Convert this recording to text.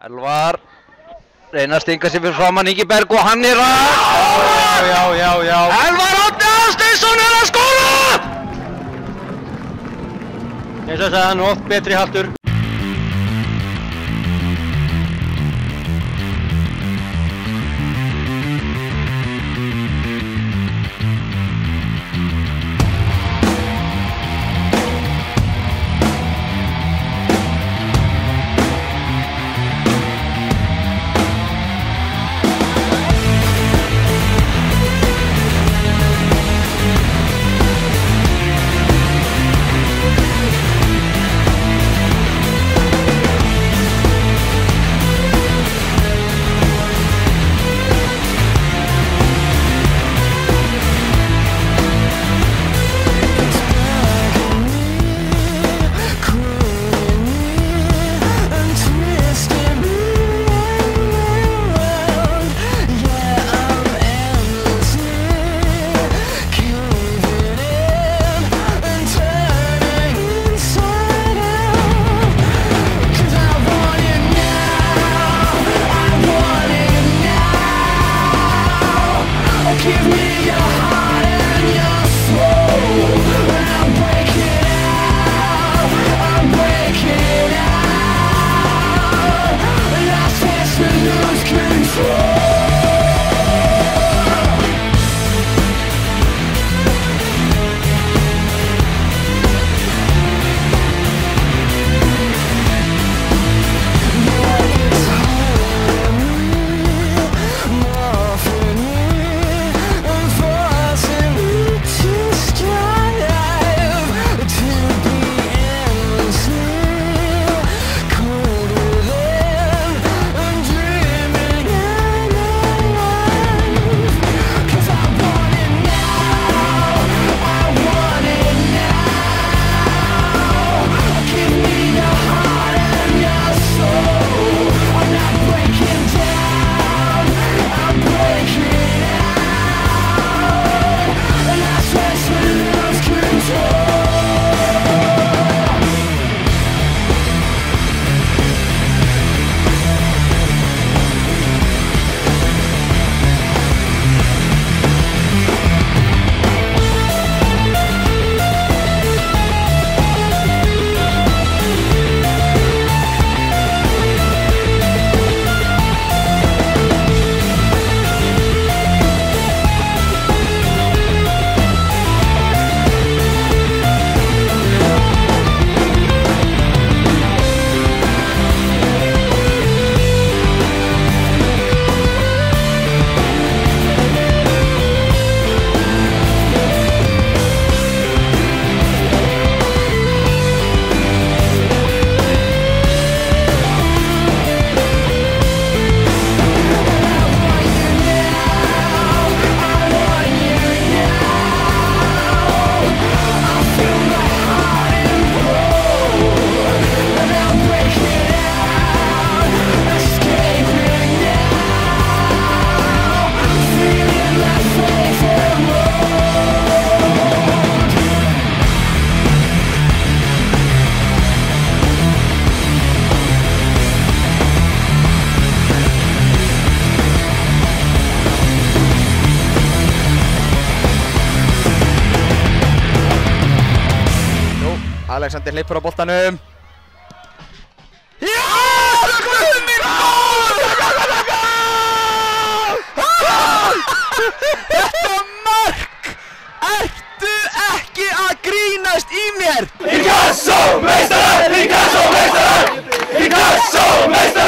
Elvar reyna að stinga sér fyrir framann Ingi Berg og hann er að Já, já, já, já. Elvar Átni Aðsteinsson er að skóla Eins og sagði hann oft betri haltur. Alexander hlipur á boltanum. Já! Guðum minn góð! Þetta mark! Ertu ekki að grínast í mér? Ingasso meistarar! Ingasso meistarar! Ingasso meistarar!